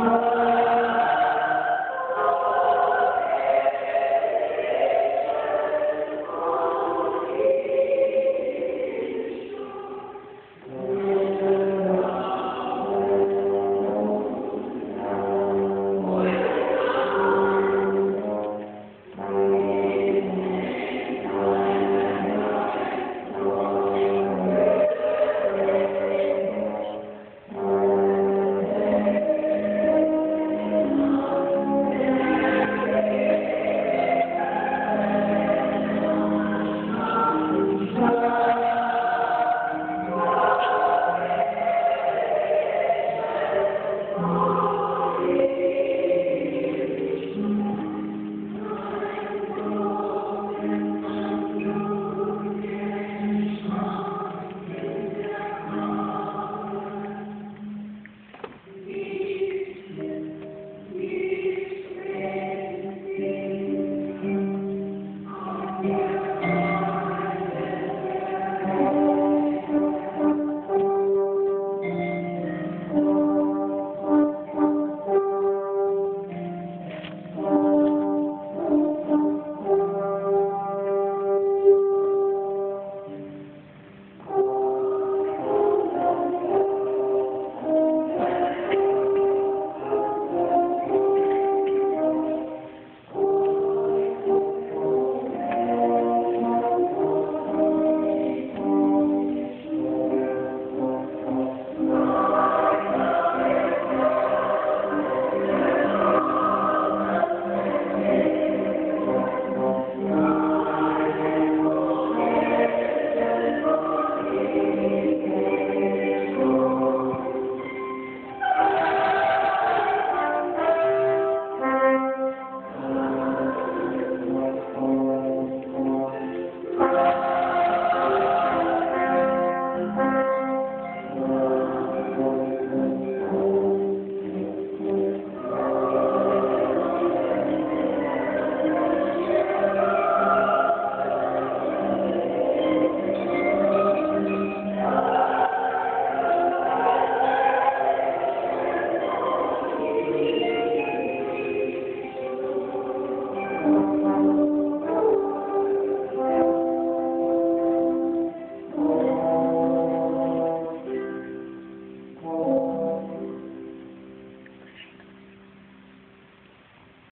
Christ.